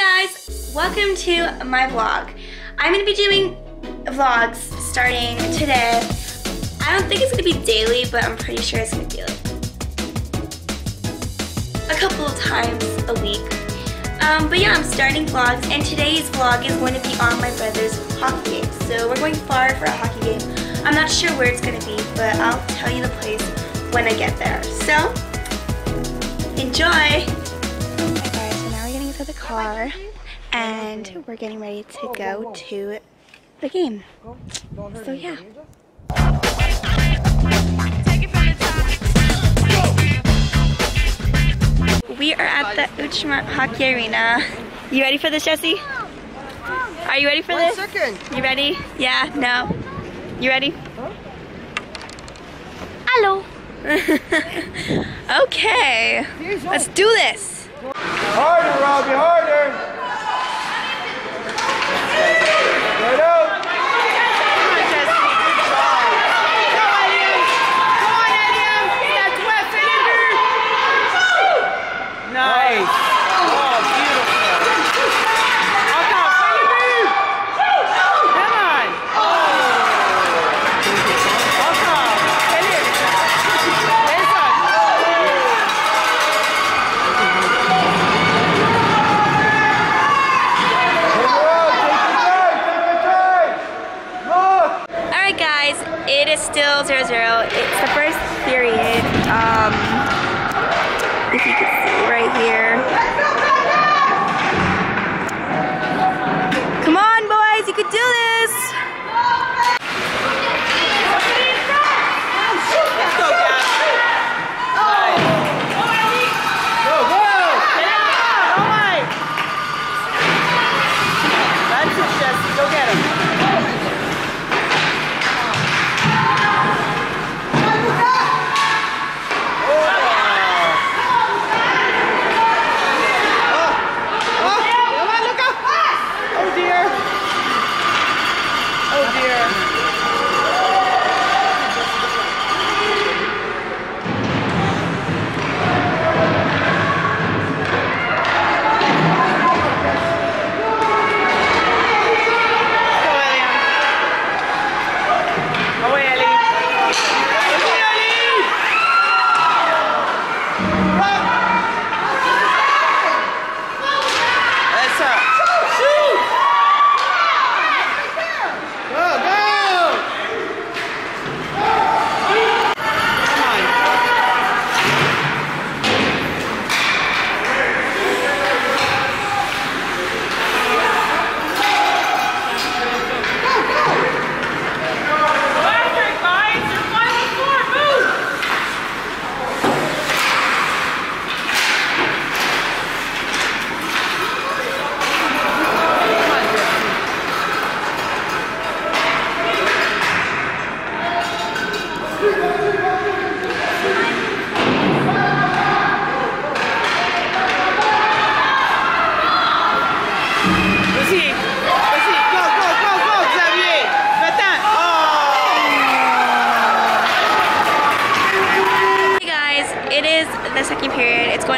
guys, welcome to my vlog. I'm gonna be doing vlogs starting today. I don't think it's gonna be daily, but I'm pretty sure it's gonna be like a couple of times a week. Um, but yeah, I'm starting vlogs, and today's vlog is going to be on my brother's hockey game. So we're going far for a hockey game. I'm not sure where it's gonna be, but I'll tell you the place when I get there. So, enjoy! Alright, so now we're getting into the car, and we're getting ready to go to the game. So yeah. We are at the Uchmont Hockey Arena. You ready for this, Jesse? Are you ready for this? second. You ready? Yeah, no. You ready? Hello. okay, let's do this. Harder, Robbie, harder. It's the first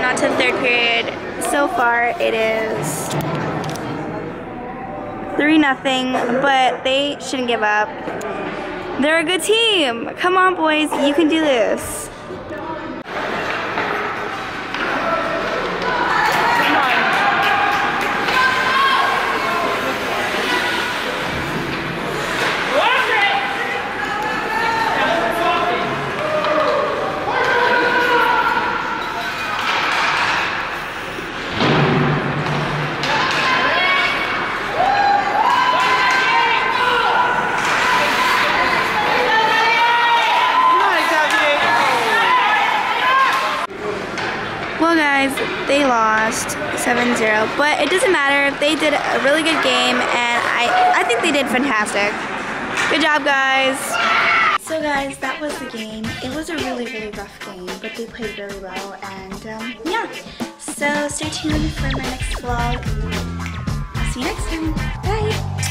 going on to the third period. So far, it is 3 nothing, but they shouldn't give up. They're a good team. Come on, boys. You can do this. Come on. Come on, Xavier! Well, guys, they lost 7-0, but it doesn't matter. They did a really good game, and I, I think they did fantastic. Good job, guys. So, guys, that was the game. It was a really, really rough game, but they played really well, and um, yeah. So, stay tuned for my next vlog. I'll see you next time. Bye.